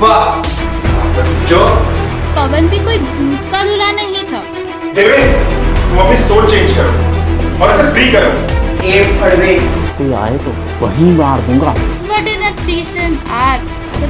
वाह। जो पवन भी कोई दूध का दूल्हा नहीं था। देवेंद्र तुम अपनी सोच चेंज करो और इसे फ्री करो। ए फरवे कोई आए तो वहीं मार दूँगा। But in a threesome act, the